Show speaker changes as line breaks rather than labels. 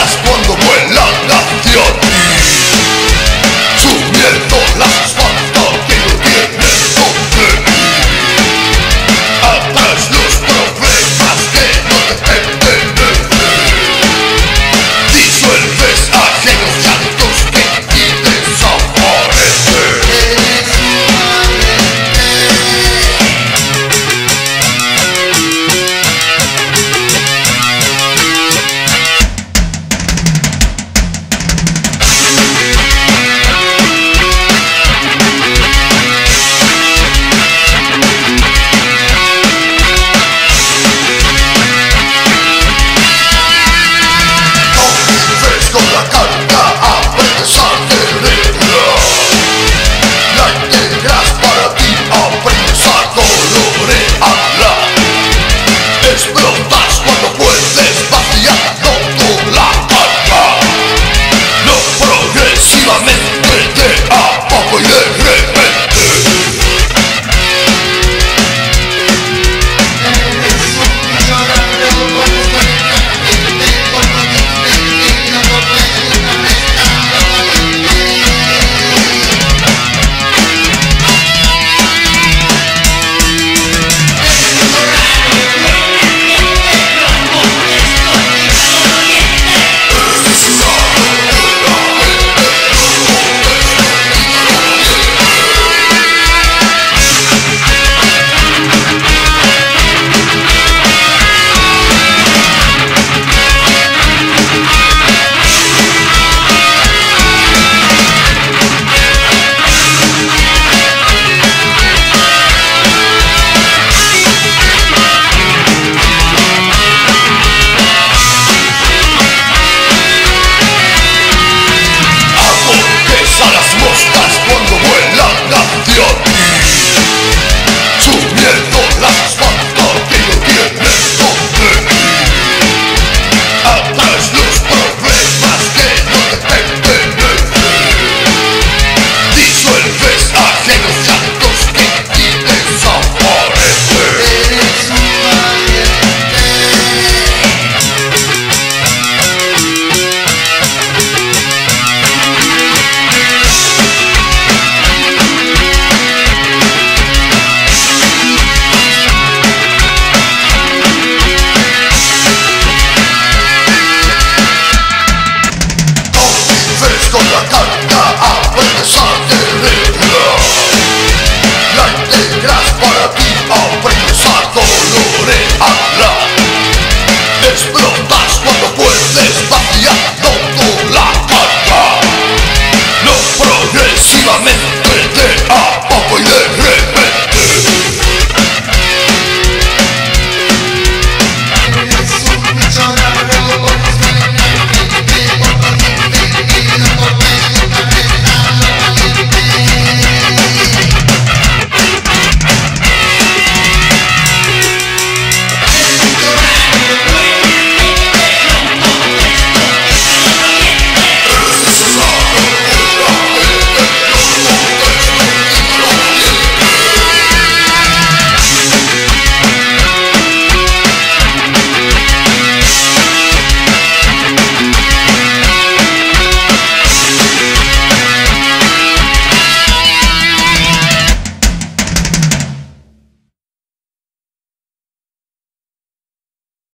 raspando